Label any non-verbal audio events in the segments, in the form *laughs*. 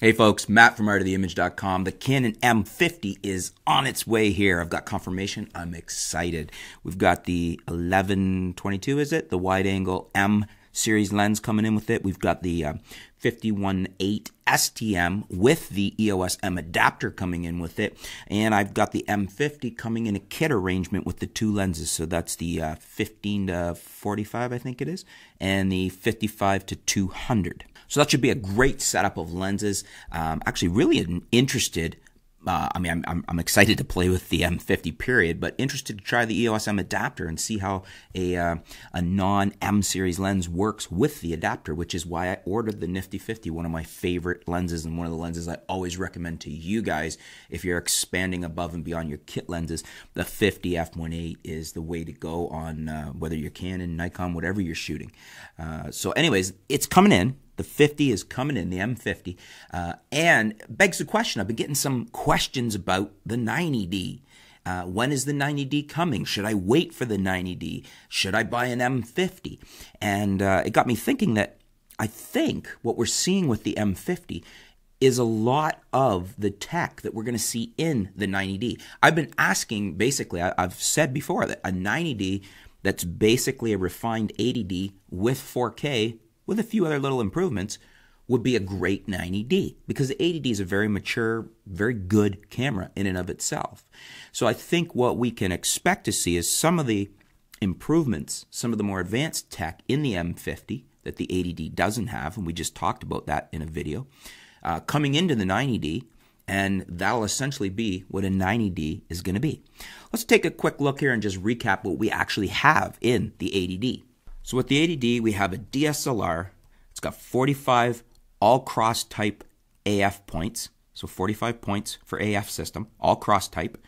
Hey folks, Matt from artoftheimage.com. The Canon M50 is on its way here. I've got confirmation. I'm excited. We've got the 1122, is it? The wide angle M series lens coming in with it. We've got the uh, 518 STM with the EOS M adapter coming in with it. And I've got the M50 coming in a kit arrangement with the two lenses. So that's the uh, 15 to 45, I think it is, and the 55 to 200. So that should be a great setup of lenses. Um, actually, really interested uh, I mean, I'm, I'm, excited to play with the M50 period, but interested to try the EOS M adapter and see how a, uh, a non M series lens works with the adapter, which is why I ordered the Nifty 50, one of my favorite lenses and one of the lenses I always recommend to you guys if you're expanding above and beyond your kit lenses. The 50 f1.8 is the way to go on uh, whether you're Canon, Nikon, whatever you're shooting. Uh, so, anyways, it's coming in. The 50 is coming in, the M50. Uh, and begs the question I've been getting some questions about the 90D. Uh, when is the 90D coming? Should I wait for the 90D? Should I buy an M50? And uh, it got me thinking that I think what we're seeing with the M50 is a lot of the tech that we're going to see in the 90D. I've been asking, basically, I, have said before that a 90D that's basically a refined 80D with 4K with a few other little improvements, would be a great 90D because the 80D is a very mature, very good camera in and of itself. So I think what we can expect to see is some of the improvements, some of the more advanced tech in the M50 that the 80D doesn't have, and we just talked about that in a video, uh, coming into the 90D, and that'll essentially be what a 90D is going to be. Let's take a quick look here and just recap what we actually have in the 80D. So with the 80D, we have a DSLR. It's got 45 all cross type AF points. So 45 points for AF system, all cross type.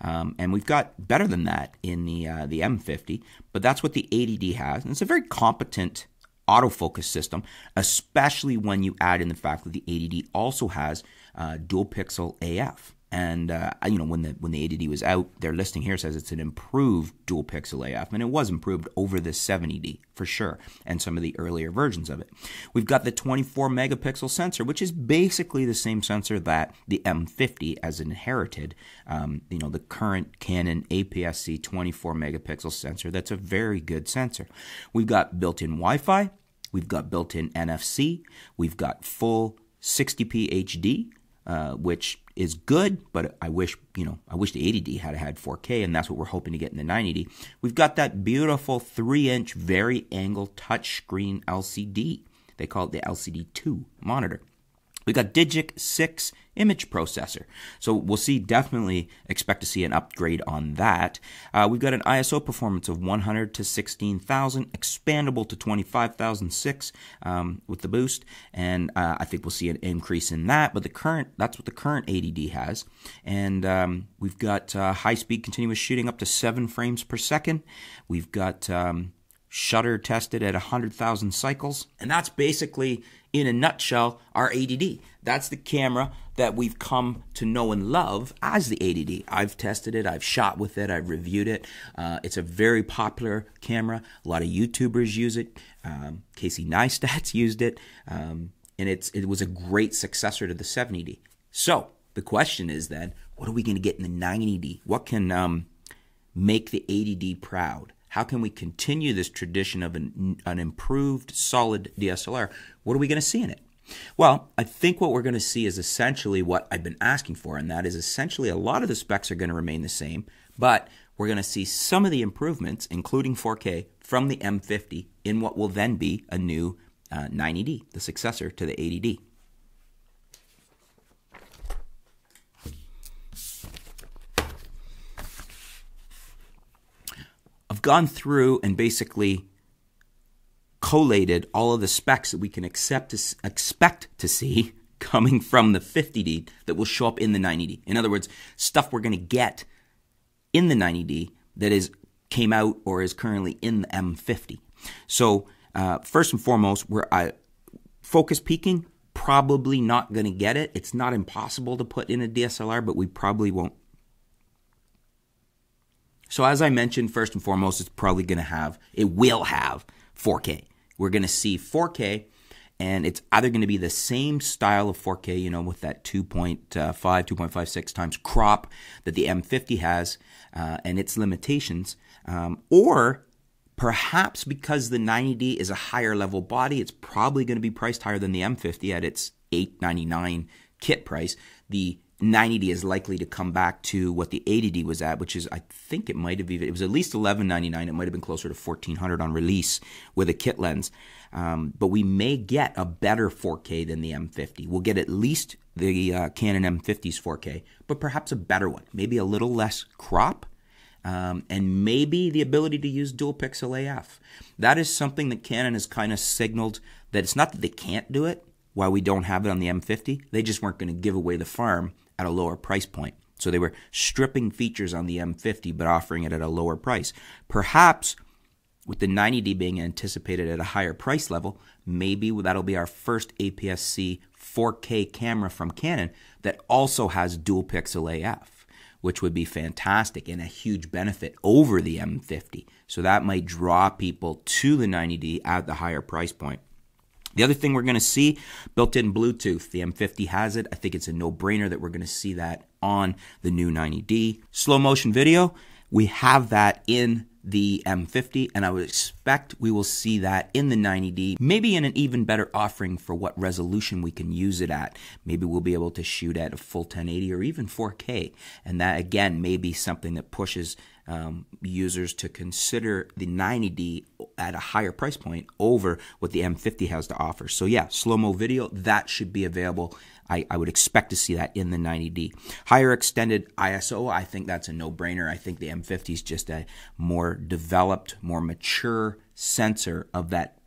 Um, and we've got better than that in the uh, the M50, but that's what the 80D has. And it's a very competent autofocus system, especially when you add in the fact that the 80D also has uh, dual pixel AF. And uh, you know when the when the 80D was out, their listing here says it's an improved dual pixel AF, and it was improved over the 70D for sure, and some of the earlier versions of it. We've got the 24 megapixel sensor, which is basically the same sensor that the M50 has inherited. Um, you know the current Canon APS-C 24 megapixel sensor. That's a very good sensor. We've got built-in Wi-Fi. We've got built-in NFC. We've got full 60p HD. Uh, which is good, but I wish you know I wish the 80D had had 4K, and that's what we're hoping to get in the 90D. We've got that beautiful three-inch, vari-angle touchscreen LCD. They call it the LCD2 monitor. We got Digic 6 image processor. So we'll see, definitely expect to see an upgrade on that. Uh, we've got an ISO performance of 100 to 16,000, expandable to 25,006 um, with the boost, and uh, I think we'll see an increase in that. But the current, that's what the current 80D has, and um, we've got uh, high speed continuous shooting up to seven frames per second. We've got um, shutter tested at 100,000 cycles, and that's basically in a nutshell, our 80D. That's the camera that we've come to know and love as the 80D. I've tested it, I've shot with it, I've reviewed it. Uh, it's a very popular camera. A lot of YouTubers use it. Um, Casey Neistat's *laughs* used it, um, and it's it was a great successor to the 70D. So the question is then, what are we going to get in the 90D? What can um, make the 80D proud? How can we continue this tradition of an, an improved, solid DSLR? What are we going to see in it? Well, I think what we're going to see is essentially what I've been asking for, and that is essentially a lot of the specs are going to remain the same, but we're going to see some of the improvements, including 4K, from the M50 in what will then be a new uh, 90D, the successor to the 80D. I've gone through and basically collated all of the specs that we can accept to, expect to see *laughs* coming from the 50D that will show up in the 90D. In other words, stuff we're going to get in the 90D that is came out or is currently in the M50. So uh, first and foremost, we're uh, focus peaking. Probably not going to get it. It's not impossible to put in a DSLR, but we probably won't so as I mentioned, first and foremost, it's probably going to have, it will have 4K. We're going to see 4K and it's either going to be the same style of 4K, you know, with that 2.5, 2.56 times crop that the M50 has uh, and its limitations, um, or perhaps because the 90D is a higher level body, it's probably going to be priced higher than the M50 at its 899 kit price. The 90D is likely to come back to what the 80D was at, which is I think it might have even it was at least 1199. It might have been closer to 1400 on release with a kit lens. Um, but we may get a better 4K than the M50. We'll get at least the uh, Canon M50's 4K, but perhaps a better one. Maybe a little less crop. Um, and maybe the ability to use dual pixel AF. That is something that Canon has kind of signaled that it's not that they can't do it why we don't have it on the M50. They just weren't going to give away the farm at a lower price point. So they were stripping features on the M50 but offering it at a lower price. Perhaps with the 90D being anticipated at a higher price level, maybe that'll be our first APS-C 4K camera from Canon that also has dual pixel AF, which would be fantastic and a huge benefit over the M50. So that might draw people to the 90D at the higher price point. The other thing we're going to see built in Bluetooth. The M50 has it. I think it's a no brainer that we're going to see that on the new 90D. Slow motion video, we have that in the M50, and I would expect we will see that in the 90D, maybe in an even better offering for what resolution we can use it at. Maybe we'll be able to shoot at a full 1080 or even 4K, and that again may be something that pushes um, users to consider the 90D at a higher price point over what the M50 has to offer. So yeah, slow mo video that should be available. I, I would expect to see that in the 90D. Higher extended ISO, I think that's a no brainer. I think the M50 is just a more developed, more mature sensor of that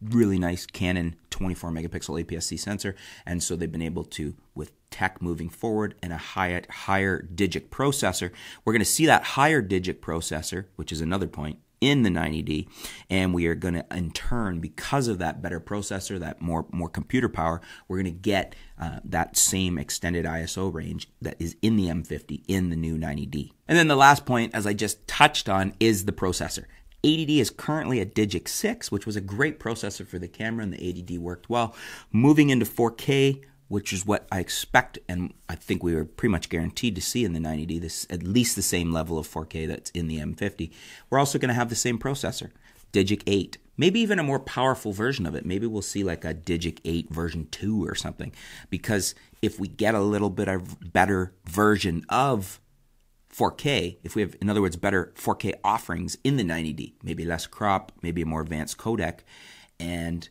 really nice Canon 24 megapixel APS-C sensor, and so they've been able to, with tech moving forward and a higher, higher digic processor, we're going to see that higher digic processor, which is another point, in the 90D, and we are going to, in turn, because of that better processor, that more more computer power, we're going to get uh, that same extended ISO range that is in the M50 in the new 90D. And then the last point, as I just touched on, is the processor. 80D is currently a Digic 6, which was a great processor for the camera, and the 80D worked well. Moving into 4K, which is what I expect, and I think we were pretty much guaranteed to see in the 90D, this at least the same level of 4K that's in the M50. We're also going to have the same processor, Digic 8. Maybe even a more powerful version of it. Maybe we'll see like a Digic 8 version 2 or something. Because if we get a little bit of better version of 4K, if we have, in other words, better 4K offerings in the 90D, maybe less crop, maybe a more advanced codec, and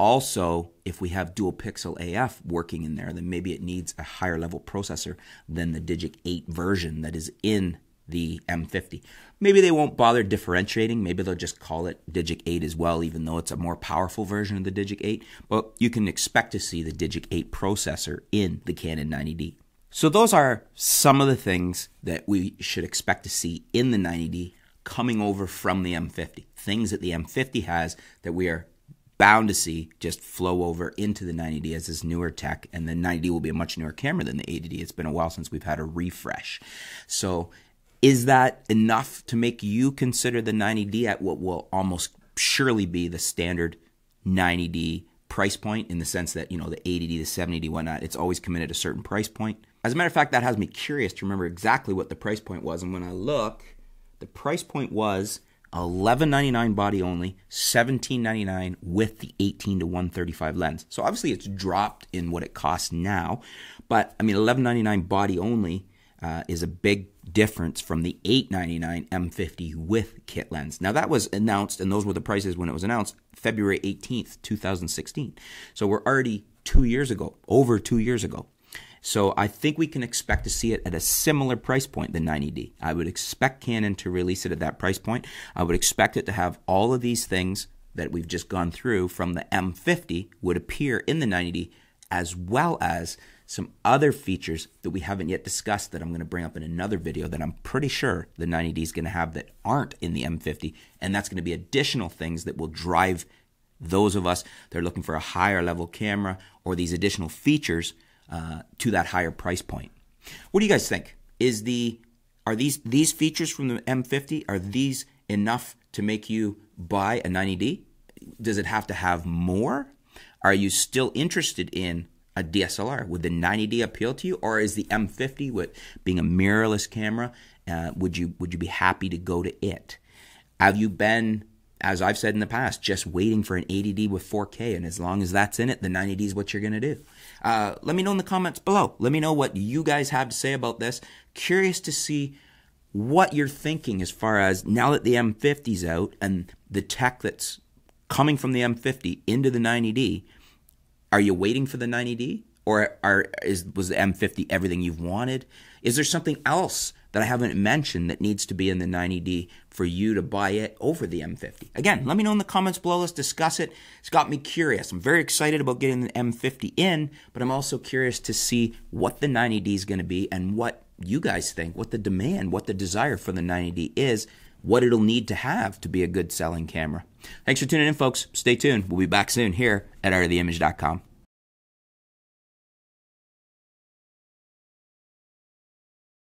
also if we have dual pixel AF working in there, then maybe it needs a higher level processor than the Digic 8 version that is in the M50. Maybe they won't bother differentiating. Maybe they'll just call it Digic 8 as well, even though it's a more powerful version of the Digic 8. But you can expect to see the Digic 8 processor in the Canon 90D. So those are some of the things that we should expect to see in the 90D coming over from the M50. Things that the M50 has that we are bound to see just flow over into the 90D as this newer tech, and the 90D will be a much newer camera than the 80D. It's been a while since we've had a refresh. So is that enough to make you consider the 90D at what will almost surely be the standard 90D price point in the sense that, you know, the 80D, the 70D, whatnot, it's always committed a certain price point? As a matter of fact, that has me curious to remember exactly what the price point was. And when I look, the price point was $11.99 body only, $17.99 with the 18 to 135 lens. So obviously it's dropped in what it costs now, but I mean $11.99 body only uh, is a big difference from the $8.99 M50 with kit lens. Now that was announced, and those were the prices when it was announced, February 18th, 2016. So we're already two years ago, over two years ago. So I think we can expect to see it at a similar price point than 90D. I would expect Canon to release it at that price point. I would expect it to have all of these things that we've just gone through from the M50 would appear in the 90D as well as some other features that we haven't yet discussed that I'm going to bring up in another video that I'm pretty sure the 90D is going to have that aren't in the M50 and that's going to be additional things that will drive those of us that are looking for a higher level camera or these additional features uh, to that higher price point. What do you guys think? Is the are these these features from the M50 are these enough to make you buy a 90D? Does it have to have more? Are you still interested in a DSLR? Would the 90D appeal to you, or is the M50 with being a mirrorless camera? Uh, would you would you be happy to go to it? Have you been, as I've said in the past, just waiting for an 80D with 4K, and as long as that's in it, the 90D is what you're going to do? Uh, let me know in the comments below. Let me know what you guys have to say about this. Curious to see what you're thinking as far as now that the M50's out and the tech that's coming from the M50 into the 90D. Are you waiting for the 90D? Or are is was the M50 everything you've wanted? Is there something else that I haven't mentioned that needs to be in the 90D for you to buy it over the M50? Again, let me know in the comments below. Let's discuss it. It's got me curious. I'm very excited about getting the M50 in, but I'm also curious to see what the 90D is going to be and what you guys think, what the demand, what the desire for the 90D is, what it'll need to have to be a good selling camera. Thanks for tuning in, folks. Stay tuned. We'll be back soon here at artoftheimage.com.